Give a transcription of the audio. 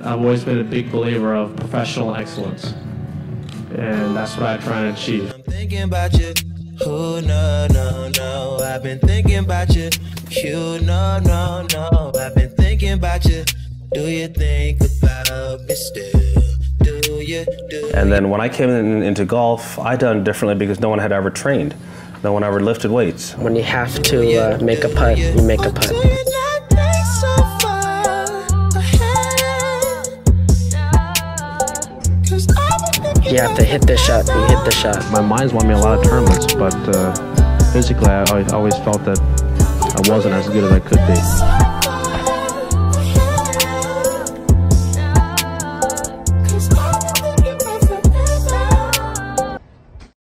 I've always been a big believer of professional excellence, and that's what I try to achieve. I'm thinking about you. Oh no no no, I've been thinking about you. You no no no, I've been thinking about you. Do you think about me still? Do you do? And then when I came in, into golf, I done differently because no one had ever trained. No one ever lifted weights. When you have to uh, make a putt, you make a putt. You have to hit the shot, you hit the shot. My mind's won me a lot of tournaments, but uh, physically, I always felt that I wasn't as good as I could be.